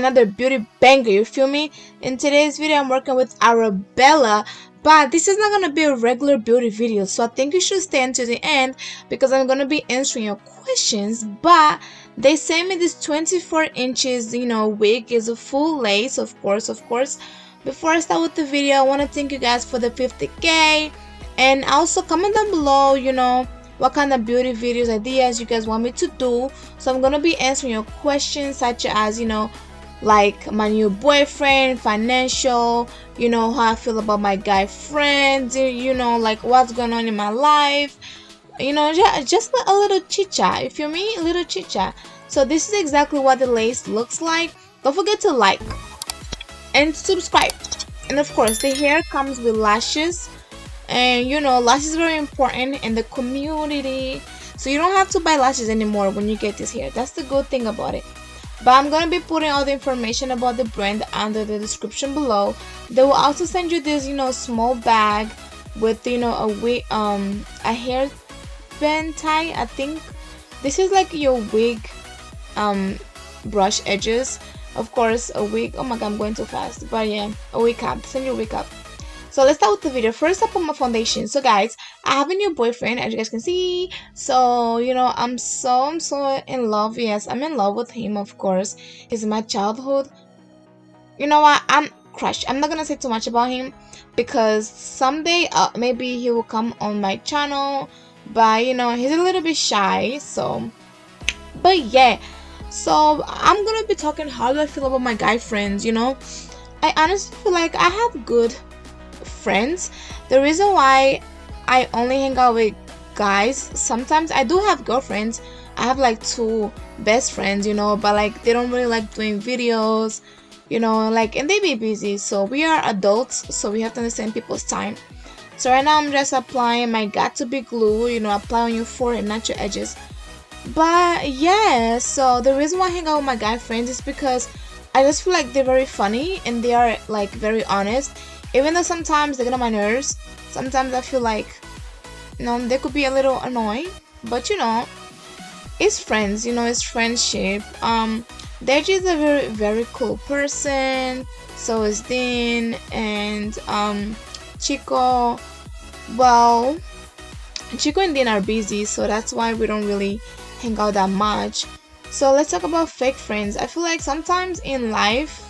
another beauty banger you feel me? In today's video i'm working with arabella but this is not gonna be a regular beauty video so i think you should stay until the end because i'm gonna be answering your questions but they sent me this 24 inches you know wig. Is a full lace of course of course. Before i start with the video i want to thank you guys for the 50k and also comment down below you know what kind of beauty videos ideas you guys want me to do. So i'm gonna be answering your questions such as you know like my new boyfriend financial you know how i feel about my guy friends eh, you know like what's going on in my life. You know just, a little chit chat you feel me? A little chit chat so this is exactly what the lace looks like. Don't forget to like and subscribe. And of course the hair comes with lashes. And you know lashes are very important in the community. So you don't have to buy lashes anymore when you get this hair. That's the good thing about it but i'm gonna be putting all the information about the brand under the description below. They will also send you this you know small bag with you know a wig um a hair band tie i think. This is like your wig um brush edges. Of course a wig oh my god i'm going too fast. But yeah a wig cap. Send you a wig cap so let's start with the video. First i put my foundation. So guys i have a new boyfriend as you guys can see. So you know i'm so i'm so in love. Yes i'm in love with him of course. He's my childhood. You know what? I'm crushed. I'm not gonna say too much about him because someday uh, maybe he will come on my channel. But you know he's a little bit shy so. But yeah. So i'm gonna be talking how do i feel about my guy friends you know? I honestly feel like i have good friends. The reason why I only hang out with guys, sometimes I do have girlfriends. I have like two best friends, you know, but like they don't really like doing videos, you know, like and they be busy. So we are adults, so we have to understand people's time. So right now I'm just applying my Got2b glue, you know, apply on your forehead, not your edges. But yeah, so the reason why I hang out with my guy friends is because I just feel like they're very funny and they are like very honest even though sometimes they get on my nerves sometimes i feel like you know they could be a little annoying but you know it's friends you know it's friendship. Um is a very very cool person so is Dean and um Chico. Well Chico and Dean are busy so that's why we don't really hang out that much. So let's talk about fake friends. I feel like sometimes in life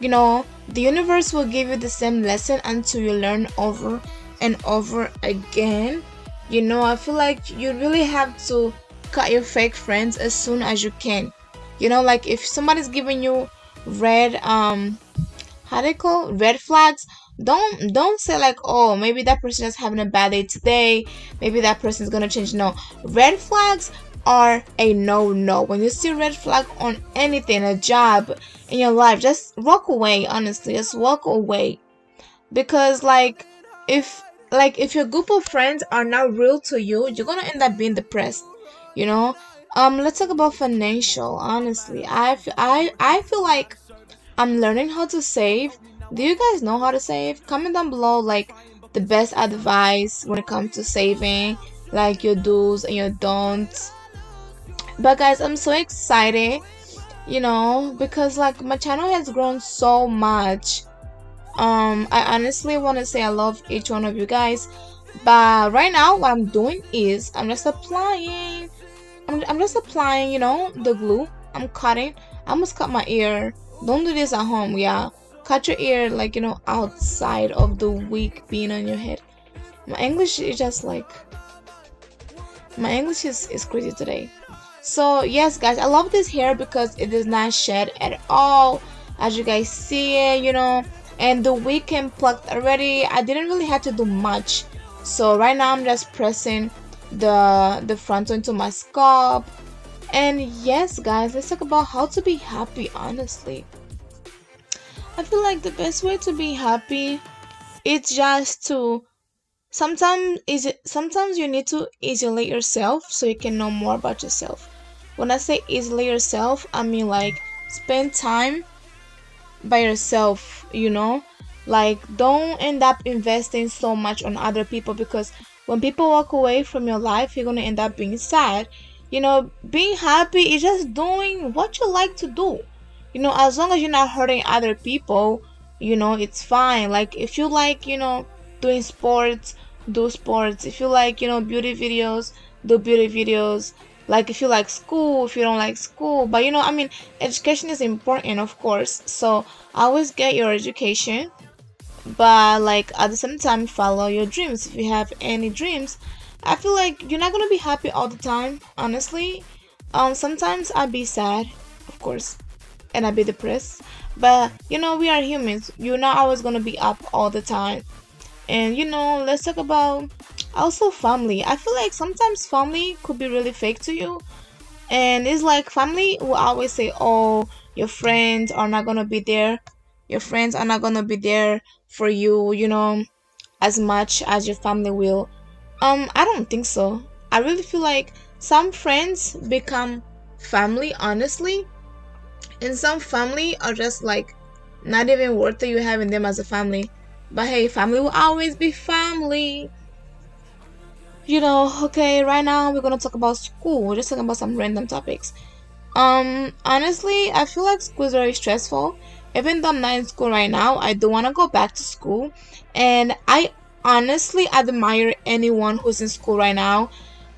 you know, the universe will give you the same lesson until you learn over and over again. You know, I feel like you really have to cut your fake friends as soon as you can. You know, like if somebody's giving you red um how they call red flags don't don't say like oh maybe that person is having a bad day today maybe that person is gonna change no red flags are a no-no. When you see red flag on anything, a job in your life, just walk away, honestly. Just walk away. Because like if like if your group of friends are not real to you, you're gonna end up being depressed. You know? Um let's talk about financial, honestly. I I I feel like I'm learning how to save. Do you guys know how to save? Comment down below like the best advice when it comes to saving, like your do's and your don'ts but guys i'm so excited you know because like my channel has grown so much. Um i honestly want to say i love each one of you guys but right now what i'm doing is i'm just applying. I'm, I'm just applying you know the glue. I'm cutting. I almost cut my ear. Don't do this at home yeah. Cut your ear like you know outside of the wig being on your head. My english is just like my english is, is crazy today. So yes guys i love this hair because it does not shed at all as you guys see it you know and the wig can plucked already. I didn't really have to do much. So right now i'm just pressing the the front into my scalp. And yes guys let's talk about how to be happy honestly. I feel like the best way to be happy is just to sometimes is sometimes you need to isolate yourself so you can know more about yourself when I say isolate yourself, I mean like spend time by yourself, you know? Like don't end up investing so much on other people because when people walk away from your life, you're going to end up being sad. You know, being happy is just doing what you like to do. you know as long as you're not hurting other people you know it's fine like if you like you know doing sports do sports. If you like you know beauty videos do beauty videos. Like if you like school if you don't like school. But you know i mean education is important of course. So always get your education. But like at the same time follow your dreams. If you have any dreams i feel like you're not gonna be happy all the time honestly. Um sometimes i'd be sad of course and i'd be depressed. But you know we are humans. You're not always gonna be up all the time and you know let's talk about also family. I feel like sometimes family could be really fake to you. And it's like family will always say oh your friends are not gonna be there. Your friends are not gonna be there for you you know as much as your family will. Um i don't think so. I really feel like some friends become family honestly. And some family are just like not even worth you having them as a family but hey family will always be family. You know okay right now we're gonna talk about school. We're just talking about some random topics. Um honestly i feel like school is very stressful. Even though i'm not in school right now i do want to go back to school. And i honestly admire anyone who's in school right now.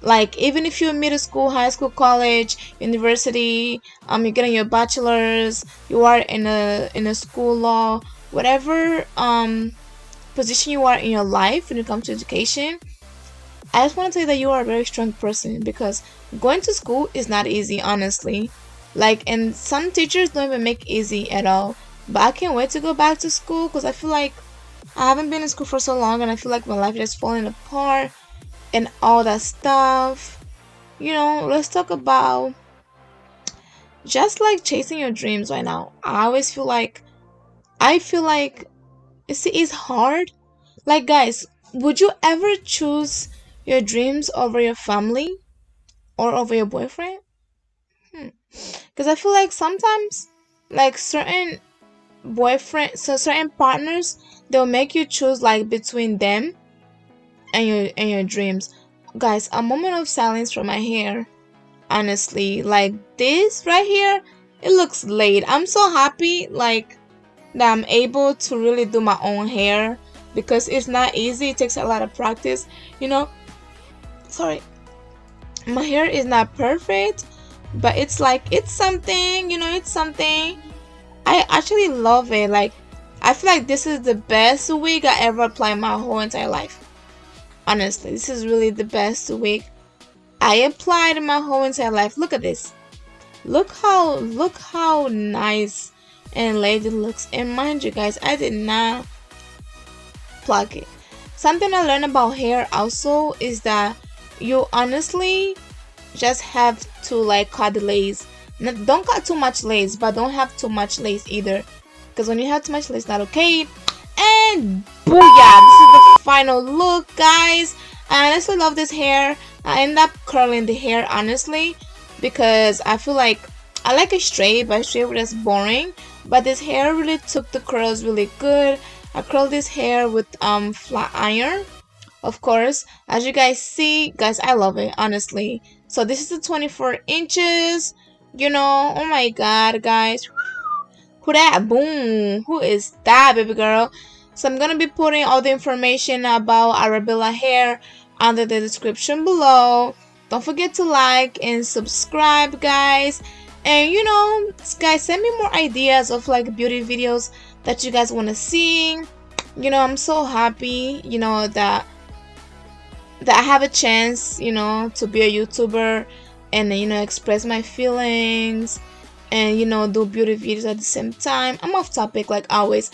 Like even if you're in middle school high school college university um you're getting your bachelor's you are in a in a school law whatever um position you are in your life when it comes to education I just want to say that you are a very strong person because going to school is not easy, honestly. Like, and some teachers don't even make easy at all. But I can't wait to go back to school because I feel like I haven't been in school for so long and I feel like my life is falling apart and all that stuff. You know, let's talk about just like chasing your dreams right now. I always feel like I feel like it's, it's hard. Like, guys, would you ever choose your dreams over your family or over your boyfriend? Because hmm. I feel like sometimes, like certain boyfriend, so certain partners, they'll make you choose like between them and your and your dreams. Guys, a moment of silence for my hair. Honestly, like this right here, it looks late. I'm so happy, like that I'm able to really do my own hair because it's not easy. It takes a lot of practice, you know? Sorry. My hair is not perfect but it's like it's something you know it's something. I actually love it. Like i feel like this is the best wig i ever applied my whole entire life. Honestly this is really the best wig i applied my whole entire life. Look at this. Look how look how nice and laid it looks. And mind you guys i did not pluck it. Something i learned about hair also is that you honestly just have to like cut the lace. Don't cut too much lace but don't have too much lace either. Because when you have too much lace not okay. And booyah! This is the final look guys. I honestly love this hair. I end up curling the hair honestly because i feel like i like a straight but straight was boring but this hair really took the curls really good. I curled this hair with um flat iron of course. As you guys see guys i love it honestly. So this is the 24 inches. You know oh my god guys. Who that? Boom. Who is that baby girl? So i'm gonna be putting all the information about arabella hair under the description below. Don't forget to like and subscribe guys and you know guys send me more ideas of like beauty videos that you guys want to see. You know i'm so happy you know that that I have a chance, you know, to be a YouTuber and you know express my feelings and you know do beauty videos at the same time. I'm off topic like always.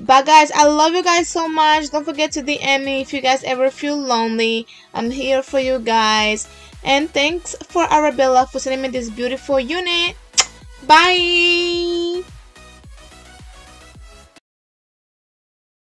But guys, I love you guys so much. Don't forget to DM me if you guys ever feel lonely. I'm here for you guys. And thanks for Arabella for sending me this beautiful unit. Bye!